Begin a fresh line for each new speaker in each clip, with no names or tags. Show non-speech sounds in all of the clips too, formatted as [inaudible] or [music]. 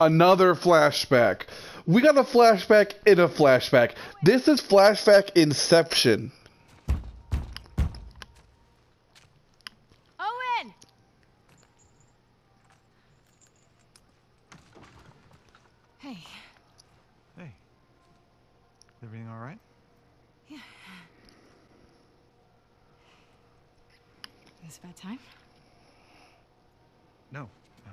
Another flashback. We got a flashback in a flashback. This is flashback Inception.
Owen! Hey,
Hey. Everything all right?
is it about time?
No. No.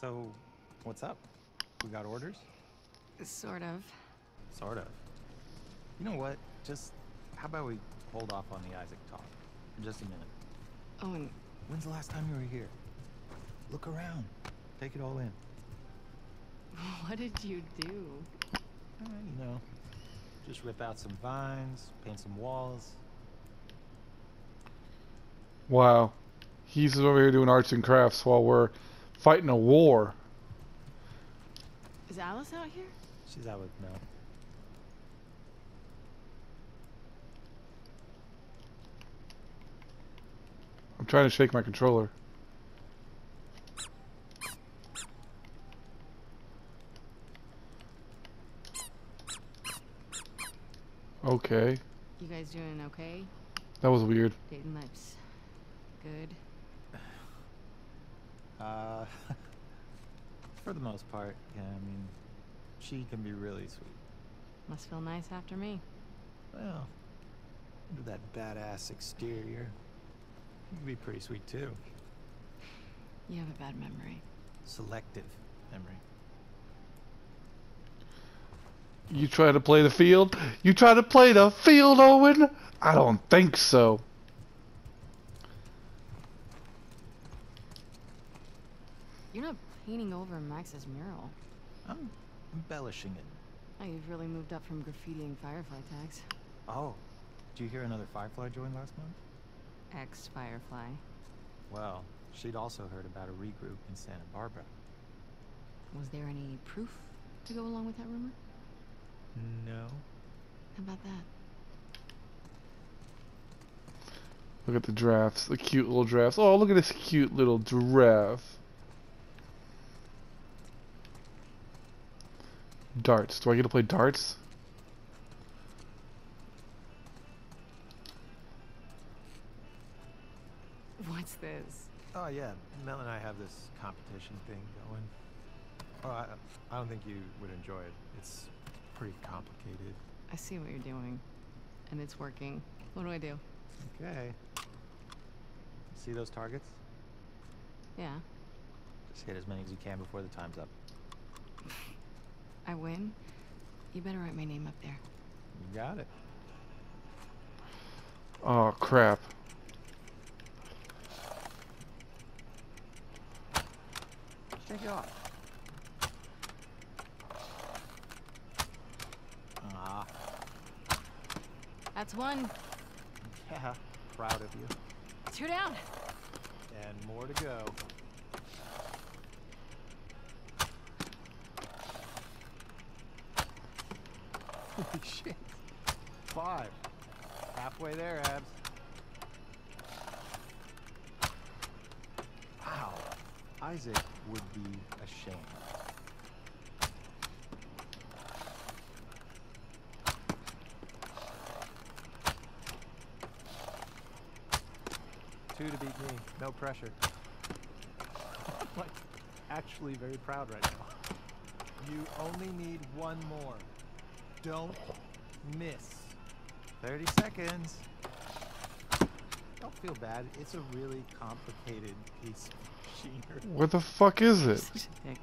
So, what's up? We got orders?
Sort of.
Sort of. You know what? Just how about we hold off on the Isaac talk for just a minute?
Owen,
When's the last time you were here? Look around. Take it all in. [laughs]
what did you do?
Uh, you know, just rip out some vines, paint some walls.
Wow. He's over here doing arts and crafts while we're fighting a war.
Is Alice out here?
She's out with Mel.
I'm trying to shake my controller. Okay.
You guys doing okay?
That was weird.
Dating life's good.
Uh, [laughs] for the most part, yeah. I mean, she can be really sweet.
Must feel nice after me.
Well, under that badass exterior, you can be pretty sweet too.
You have a bad memory.
Selective memory.
You try to play the field? You try to play the field, Owen? I don't think so.
You're not painting over Max's mural.
I'm embellishing it.
Oh, you've really moved up from graffitiing Firefly tags.
Oh, did you hear another Firefly joined last month?
Ex-Firefly.
Well, she'd also heard about a regroup in Santa Barbara.
Was there any proof to go along with that rumor?
No.
How about that?
Look at the drafts, the cute little drafts. Oh, look at this cute little giraffe. Darts. Do I get to play darts?
Oh yeah, Mel and I have this competition thing going. Oh, I, I don't think you would enjoy it. It's pretty complicated.
I see what you're doing. And it's working. What do I do?
Okay. See those targets?
Yeah.
Just hit as many as you can before the time's up.
I win. You better write my name up there.
You got it.
Oh, crap.
Take it off. Ah,
That's one.
yeah. Proud of you.
Two down.
And more to go. Holy [laughs] shit. Five. Halfway there, Abs. Wow. Isaac would be ashamed. Two to beat me. No pressure. I'm [laughs] like actually very proud right now. You only need one more. Don't miss. 30 seconds. Don't feel bad. It's a really complicated piece machinery.
What the fuck is [laughs] it?
Such a dick.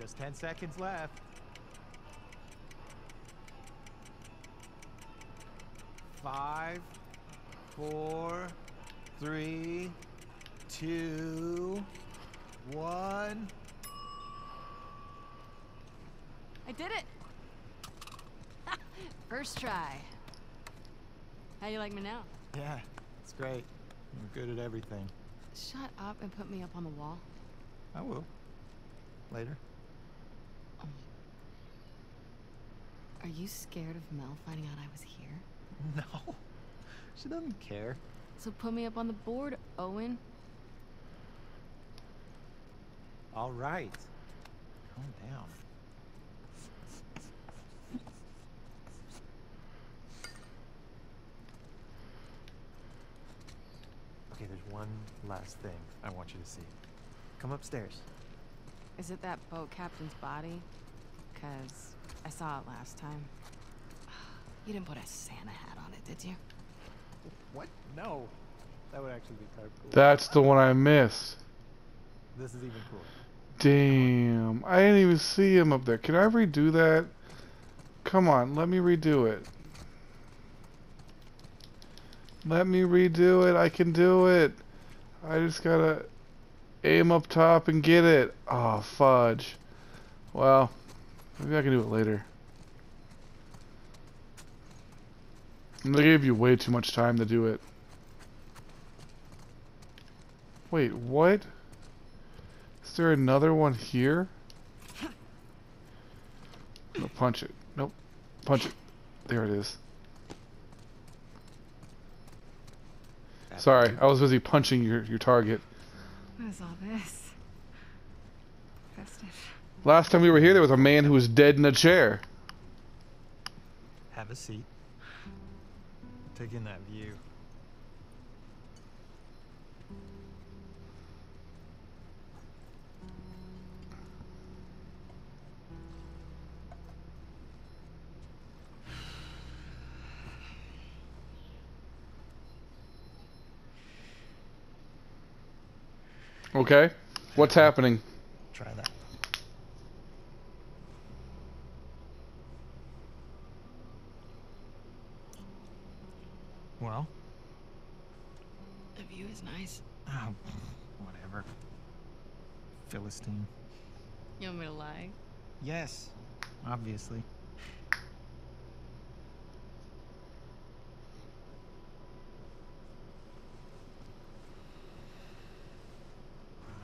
Just 10 seconds left. Five, four, three, two, one.
I did it! First try. How you like me now?
Yeah, it's great. You're good at everything.
Shut up and put me up on the wall.
I will. Later.
Um, are you scared of Mel finding out I was here? [laughs]
No. She doesn't care.
So put me up on the board, Owen.
All right. Calm down. Okay, there's one last thing I want you to see. Come upstairs.
Is it that boat captain's body? Cause I saw it last time. [sighs] You didn't put a Santa hat on it, did you?
What? No. That would actually be kind of cool.
That's the one I missed.
This is even cooler.
Damn. I didn't even see him up there. Can I redo that? Come on, let me redo it. Let me redo it. I can do it. I just gotta aim up top and get it. Oh, fudge. Well, maybe I can do it later. They gave you way too much time to do it. Wait, what? Is there another one here? No, punch it. Nope. Punch it. There it is. Sorry, I was busy punching your, your target.
What is all this? Festive.
Last time we were here, there was a man who was dead in a chair.
Have a seat. Take in that view.
Okay. What's happening?
Try that. Well,
The view is nice.
oh, whatever. Philistine.
You want me to lie?
Yes, obviously.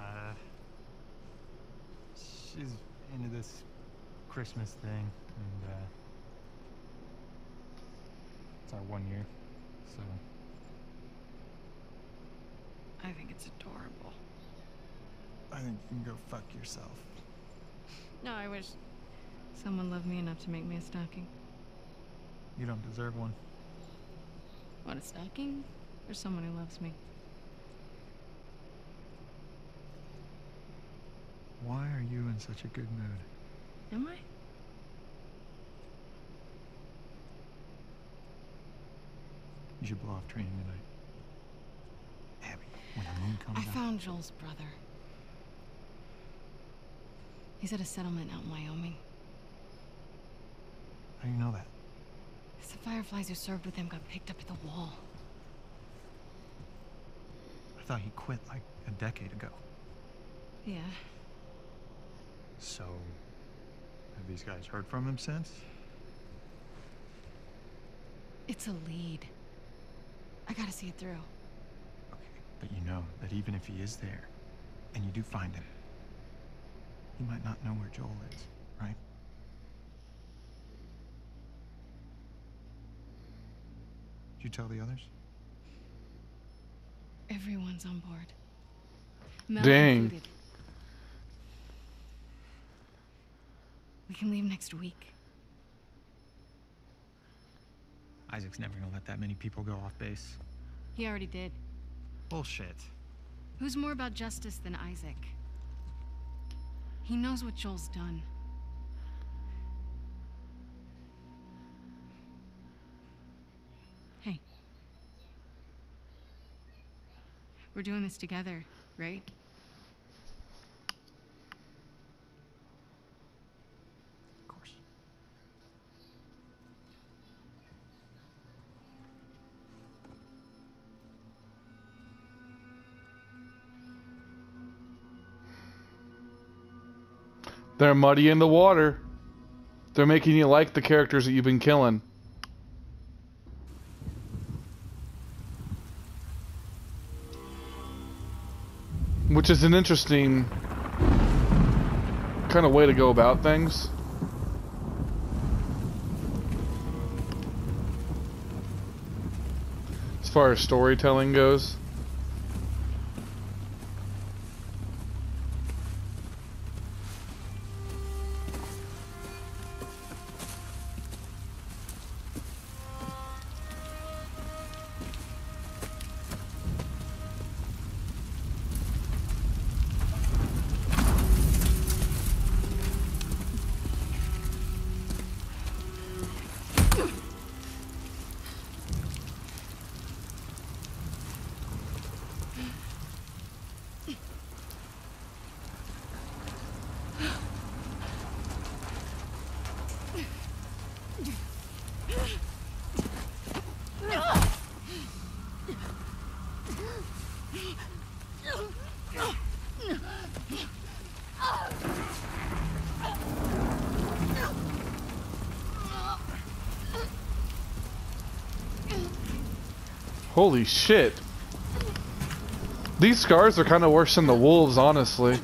Uh, she's into this Christmas thing, and uh, it's our one year, so
I think it's adorable.
I think you can go fuck yourself.
No, I wish someone loved me enough to make me a stocking.
You don't deserve one.
What, a stocking? Or someone who loves me?
Why are you in such a good mood?
Am I?
You should blow off training tonight. Abby, when the moon comes
I
out.
found Joel's brother. He's at a settlement out in Wyoming.
How do you know that?
The fireflies who served with him got picked up at the wall.
I thought he quit like a decade ago.
Yeah.
So, have these guys heard from him since?
It's a lead. I gotta see it through.
Okay, but you know that even if he is there, and you do find him, he might not know where Joel is, right? Did you tell the others?
Everyone's on board. Mel
Dang.
included. We can leave next week.
Isaac's never gonna let that many people go off base.
He already did.
Bullshit.
Who's more about justice than Isaac? He knows what Joel's done. Hey. We're doing this together, right?
They're muddy in the water. They're making you like the characters that you've been killing. Which is an interesting kind of way to go about things. As far as storytelling goes. Holy shit. These scars are kind of worse than the wolves, honestly.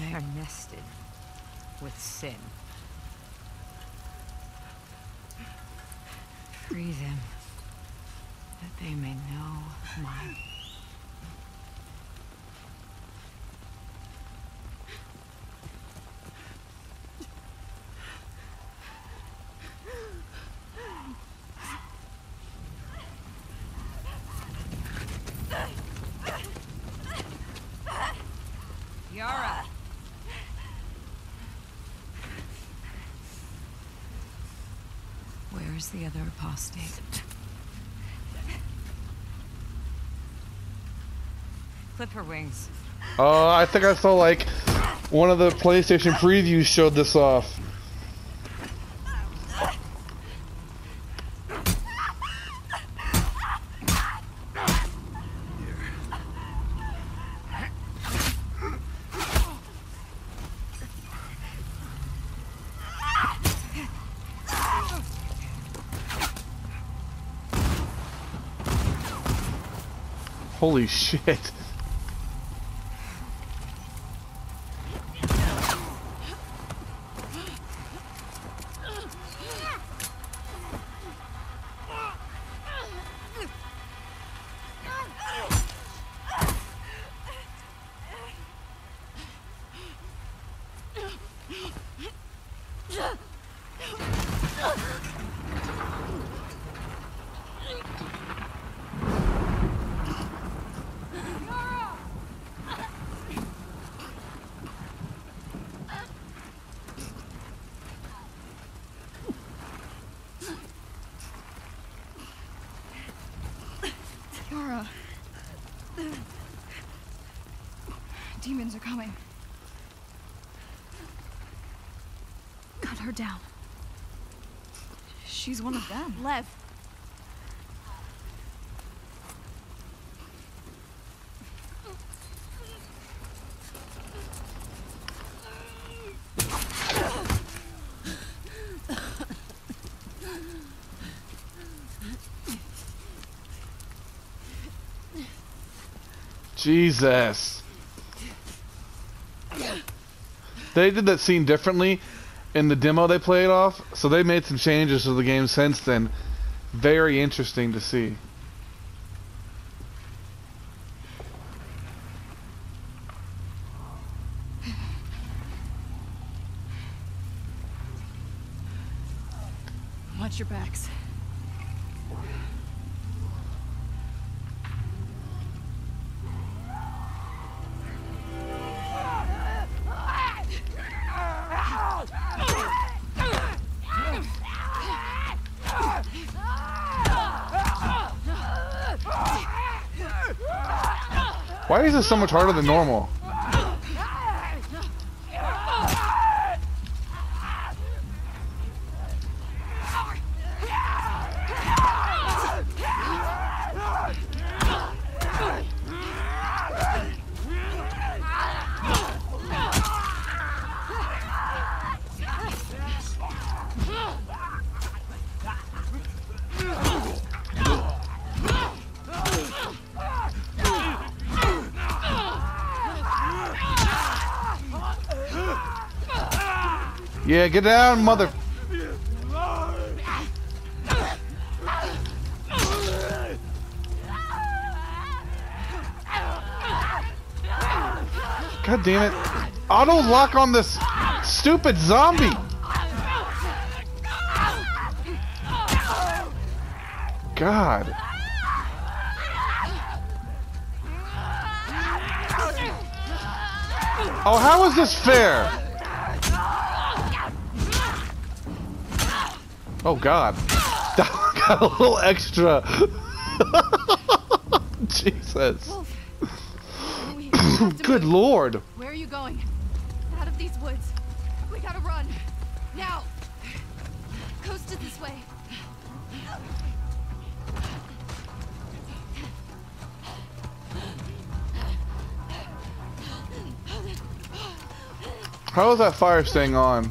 They are nested with sin. Free them, that they may know my Yara! Where is the other apostate? Clip her wings.
Uh, I think I saw like one of the PlayStation previews showed this off. Holy shit.
Yara. Demons are coming. Cut her down. She's one of them. Lev.
Jesus. They did that scene differently in the demo they played off, so they made some changes to the game since then. Very interesting to see.
Watch your backs.
Is so much harder than normal? Yeah, get down, mother. God damn it. Auto lock on this stupid zombie. God. Oh, how is this fair? Oh God. [laughs] Got a little extra. [laughs] Jesus.
Wolf. We have to [coughs]
Good
move.
lord.
Where are you going? Out of these woods. We gotta run. Now. Coast it this way.
How is that fire staying on?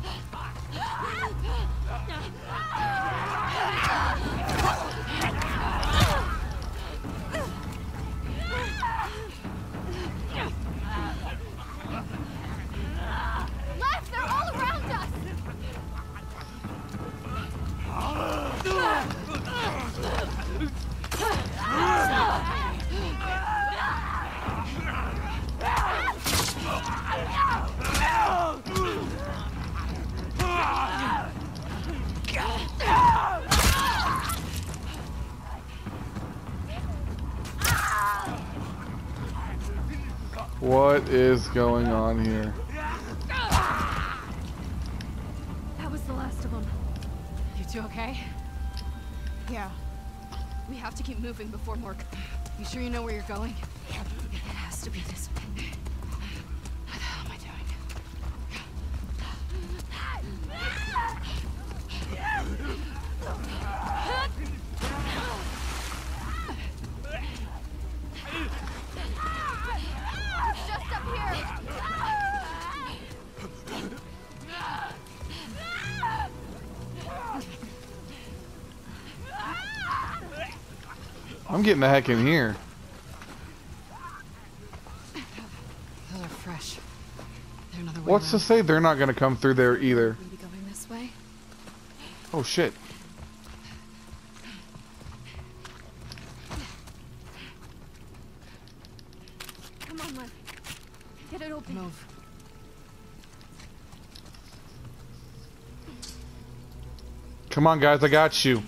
Is going on here?
That was the last of them.
You two okay?
Yeah. We have to keep moving before more.
You sure you know where you're going?
It has to be this
I'm getting the heck in here.
Those are fresh. They're another way
What's to say they're not gonna come through there either?
Maybe going this way?
Oh shit.
Come on, Lev. Get it open.
Move.
Come on guys, I got you.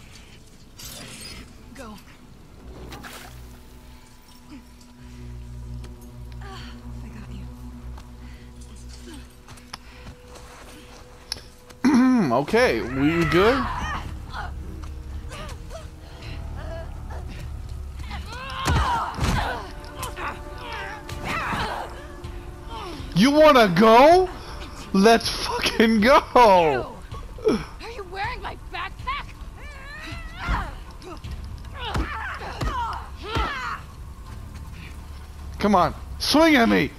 Okay, we good? You wanna go? Let's fucking go!
Are you wearing my backpack?
Come on, swing at me!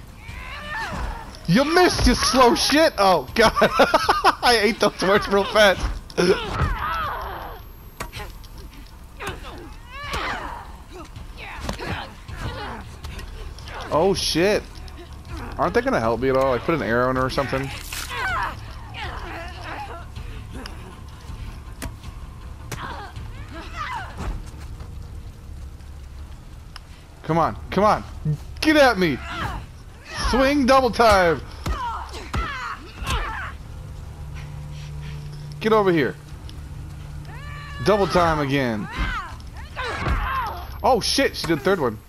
You missed, you slow shit! Oh god, [laughs] I ate those words real fast. Oh shit. Aren't they gonna help me at all? Like put an arrow in her or something? Come on, come on. Get at me! Swing double time! Get over here. Double time again. Oh shit, she did third one.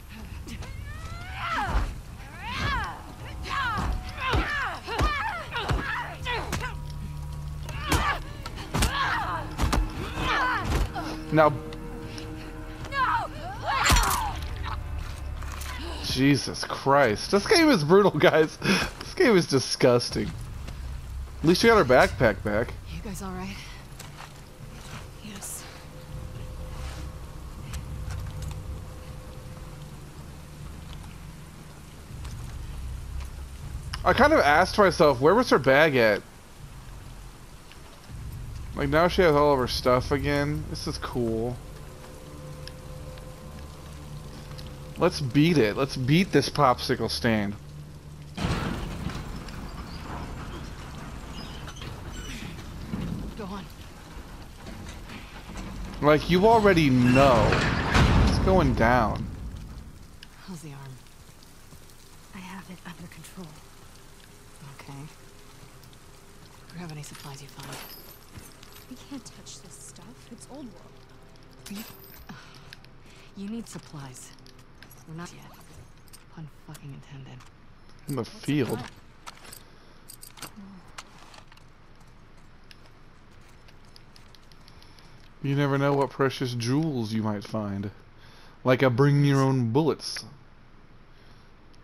Now, Jesus Christ. This game is brutal, guys. This game is disgusting. At least we got our backpack back.
Guys all right?
Yes.
I kind of asked myself, where was her bag at? Like, now she has all of her stuff again. This is cool. Let's beat it. Let's beat this popsicle stand. Like, you already know. It's going down.
How's the arm?
I have it under control.
Okay. Grab any supplies you find.
We can't touch this stuff. It's old world.
You, [sighs] you need supplies. We're not yet. Pun fucking intended.
In the field. You never know what precious jewels you might find. Like a bring your own bullets.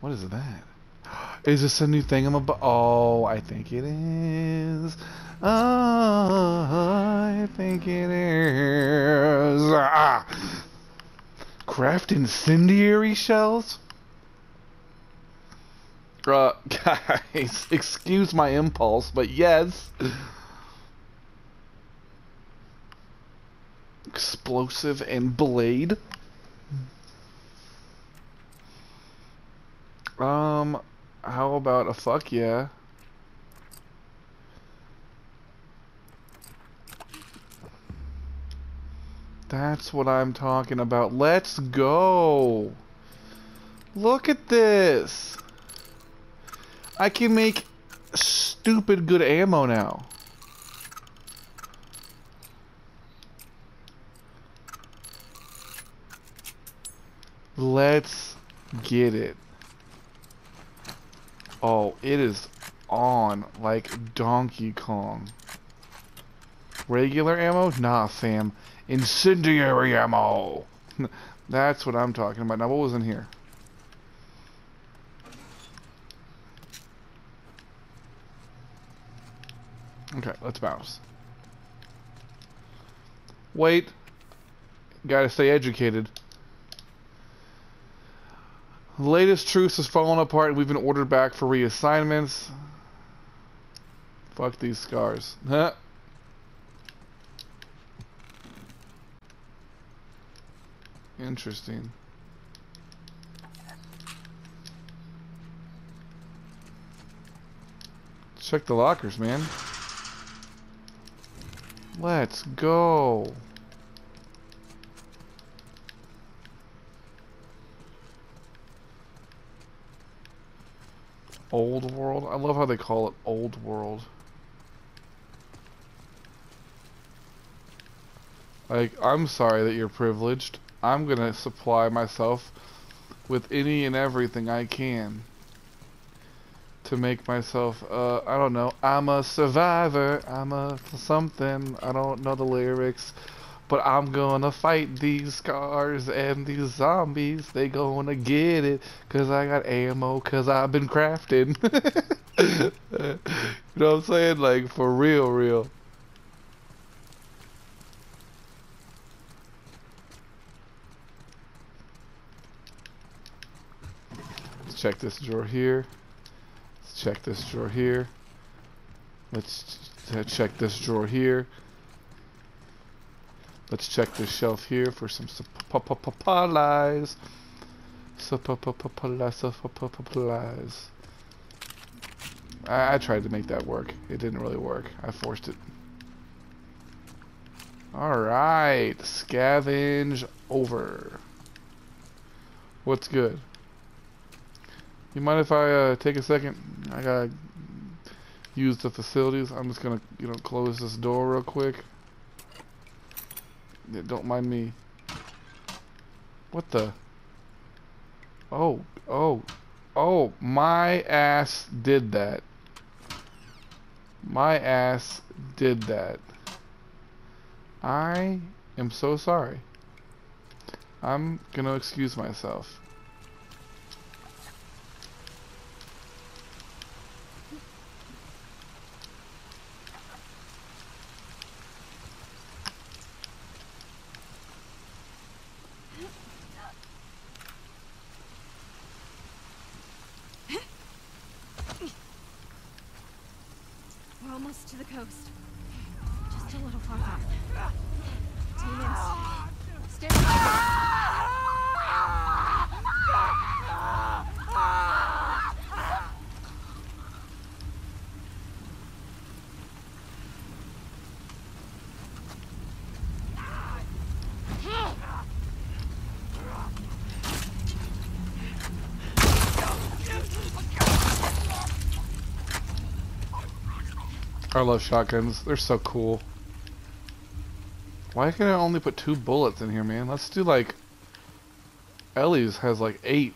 What is that? [gasps] Is this a new thing I'm about? Oh, I think it is. Oh, I think it is. Ah. Craft incendiary shells? Uh, [laughs] guys, excuse my impulse, but yes. Explosive and blade. Um, how about a fuck yeah? That's what I'm talking about. Let's go. Look at this. I can make stupid good ammo now. Let's get it. Oh, it is on like Donkey Kong. Regular ammo? Nah, fam. Incendiary ammo! [laughs] That's what I'm talking about. Now, what was in here? Okay, let's bounce. Wait. Gotta stay educated. The latest truce has fallen apart and we've been ordered back for reassignments. Fuck these scars. Huh? [laughs] Interesting. Check the lockers, man. Let's go. Old world? I love how they call it old world. Like, I'm sorry that you're privileged. I'm gonna supply myself with any and everything I can to make myself, uh, I don't know, I'm a survivor, I'm a something, I don't know the lyrics, but I'm gonna fight these scars and these zombies, they gonna get it, cause I got ammo, cause I've been crafting. [laughs] you know what I'm saying? Like, for real, real. Let's check this drawer here. Let's check this drawer here. Let's check this drawer here. Let's check this shelf here for some supplies. Supplies, supplies. I, I tried to make that work. It didn't really work. I forced it. Alright. Scavenge over. What's good? You mind if I uh, take a second? I gotta use the facilities. I'm just gonna, you know, close this door real quick. Don't mind me. What the? Oh, oh, oh, my ass did that. My ass did that. I am so sorry. I'm gonna excuse myself.
We're almost to the coast. Just a little far off. Demons. Stay.
I love shotguns. They're so cool. Why can I only put two bullets in here, man? Let's do like... Ellie's has like eight.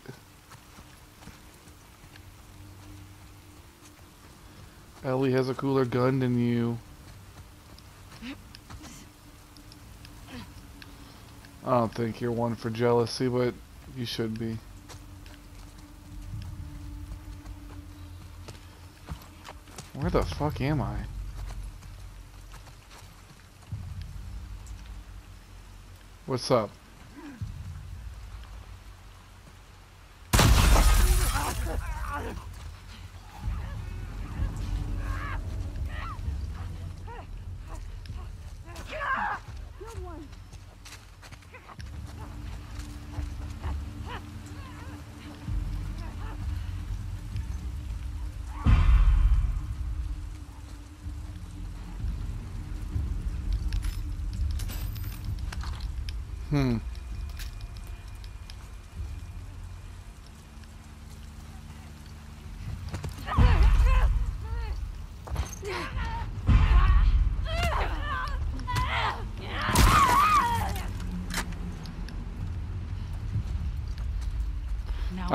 Ellie has a cooler gun than you. I don't think you're one for jealousy, but you should be. Where the fuck am I? What's up?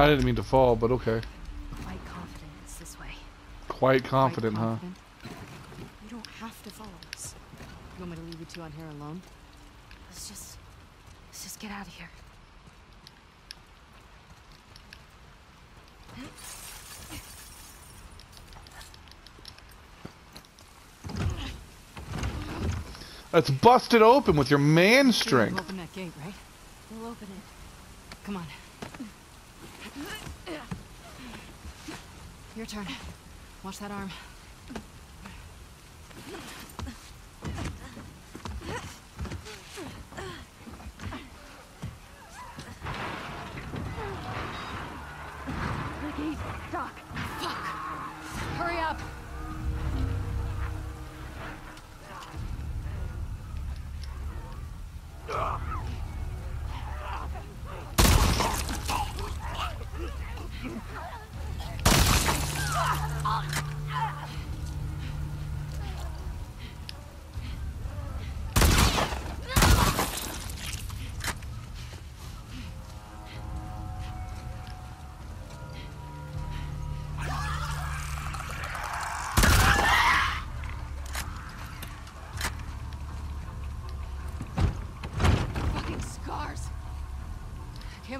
I didn't mean to fall, but okay.
quite confident it's this way.
Quite
Quite
confident, huh?
You don't have to follow us. You want me to leave you two on here alone? Let's just, let's just get out of here.
Let's bust it open with your man strength.
Open that gate, right? We'll open it. Come on. Your turn. Watch that arm.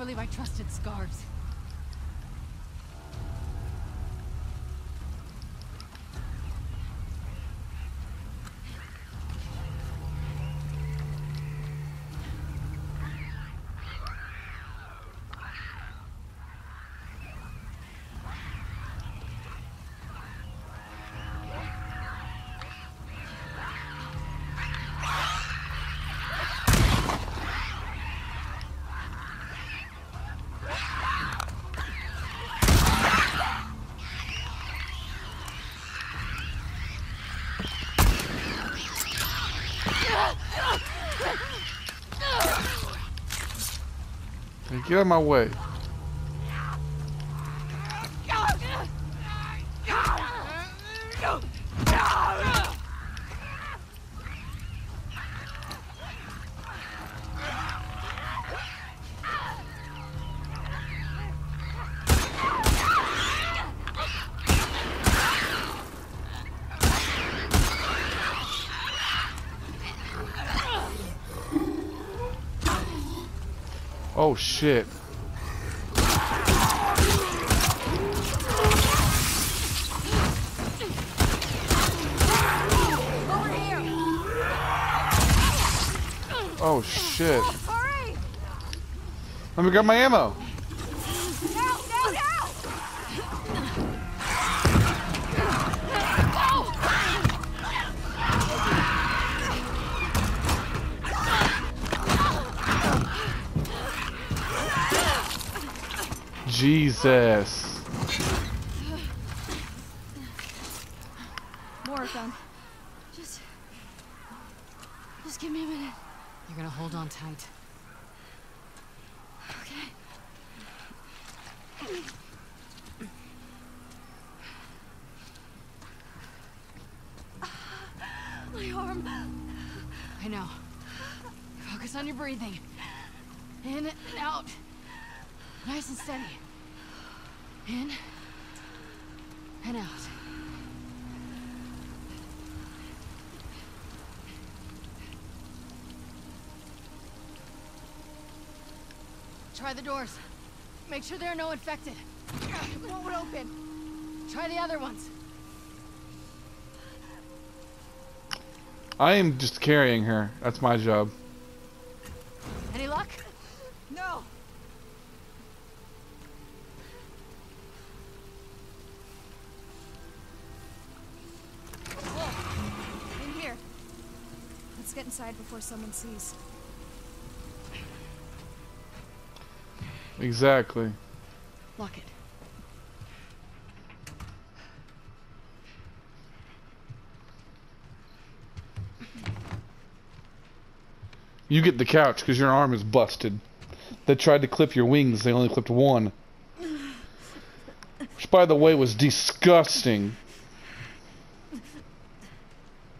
Believe I trusted Scars.
Get out of my way. Oh shit. Oh shit. Let me grab my ammo. Jesus.
More of them. Just, just give me a minute.
You're gonna hold on tight.
Okay. My arm.
I know. Focus on your breathing. In and out. Nice and steady. In and out. Try the doors. Make sure there are no infected. It won't open. Try the other ones.
I am just carrying her. That's my job.
Before someone sees.
Exactly.
Lock it.
You get the couch because your arm is busted. They tried to clip your wings, they only clipped one. Which, by the way, was disgusting.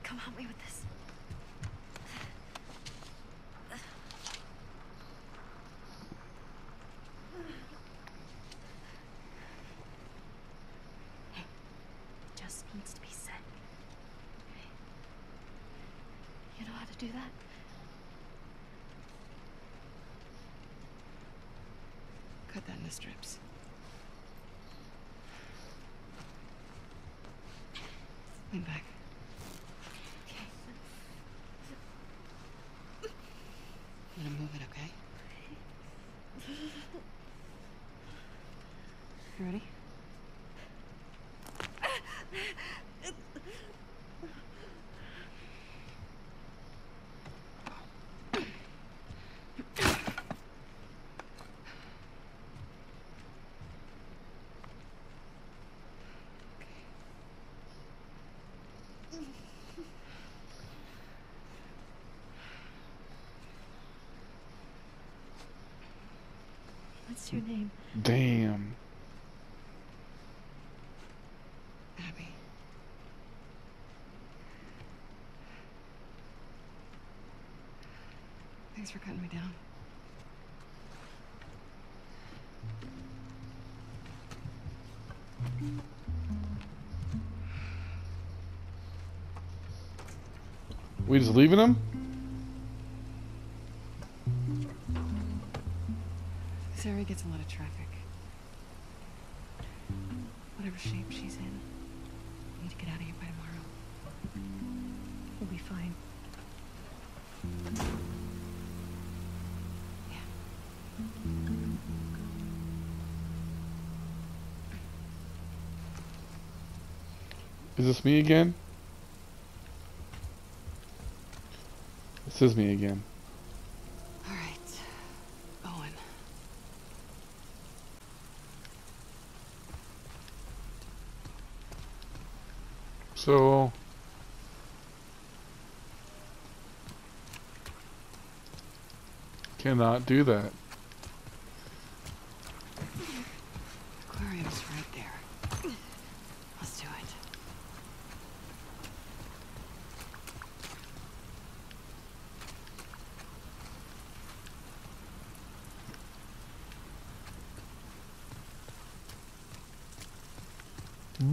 Come help me with this. Just needs to be said. You know how to do that?
Cut that into strips. Lean back.
Okay.
I'm gonna move it, okay? You ready?
What's your name?
Damn.
Abby. Thanks for cutting me down.
We just leaving him?
This area gets a lot of traffic. Whatever shape she's in, we need to get out of here by tomorrow.
We'll be fine.
Is this me again? This is me again.
All right. Owen.
So. Cannot do that.
Aquarium's right there. Let's do it.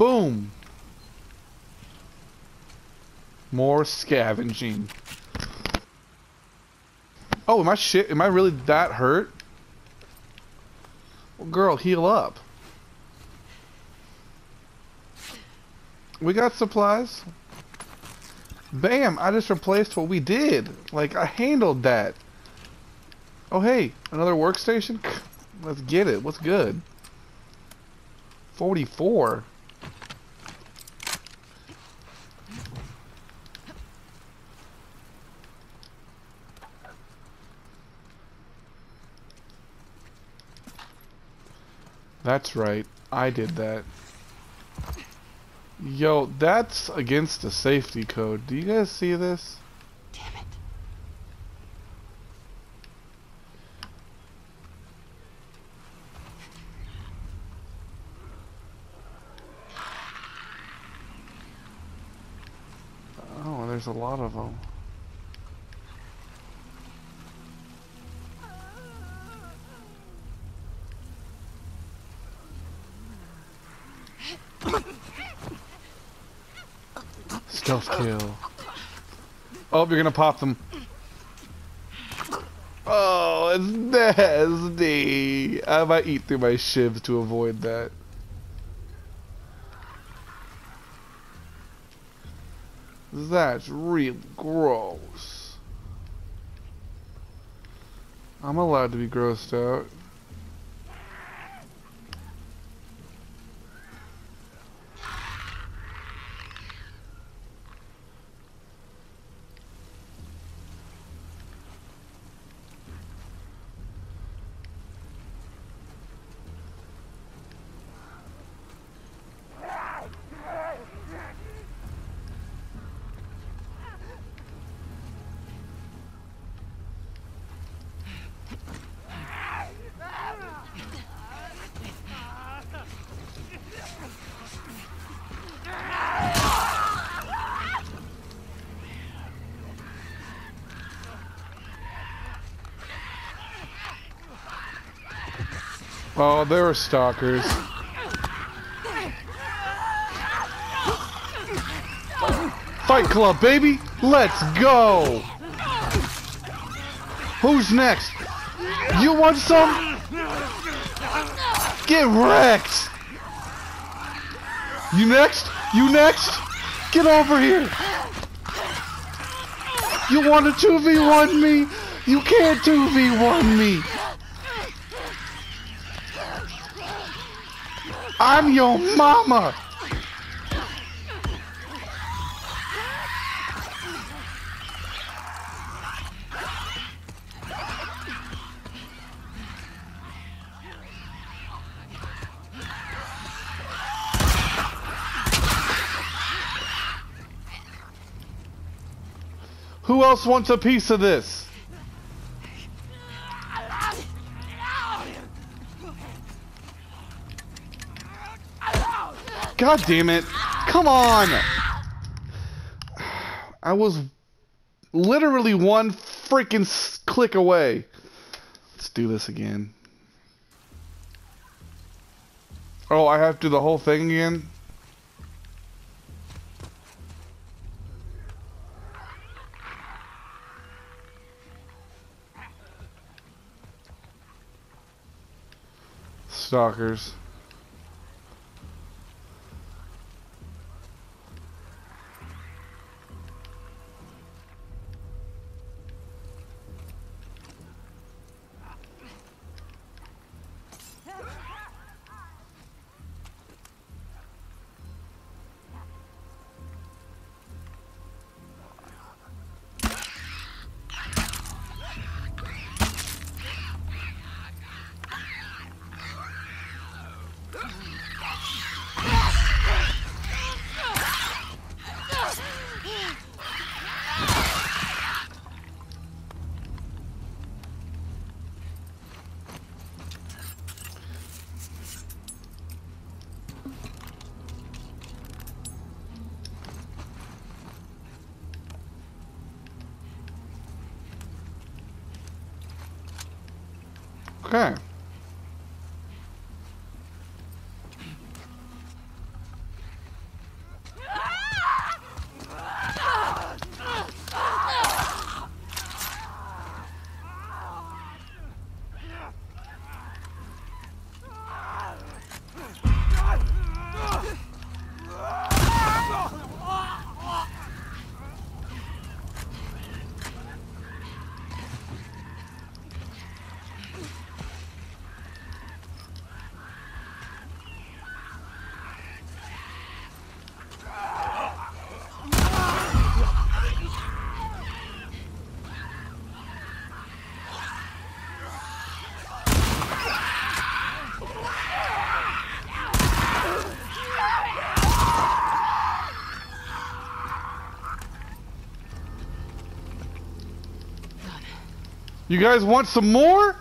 Boom! More scavenging. Oh, am I shit? Am I really that hurt? Well, girl, heal up. We got supplies. Bam! I just replaced what we did. Like, I handled that. Oh, hey, another workstation? Let's get it. What's good? 44. That's right. I did that. Yo, that's against the safety code. Do you guys see this?
Damn it.
Oh, there's a lot of them. Stealth kill. Oh, you're gonna pop them. Oh, it's nasty. I might eat through my shivs to avoid that. That's real gross. I'm allowed to be grossed out. Oh, they were stalkers. Fight Club, baby! Let's go! Who's next? You want some? Get wrecked! You next? You next? Get over here! You want to 2v1 me? You can't 2v1 me! I'm your mama! Who else wants a piece of this? God damn it. Come on. I was literally one freaking click away. Let's do this again. Oh, I have to do the whole thing again? Stalkers. Okay. You guys want some more?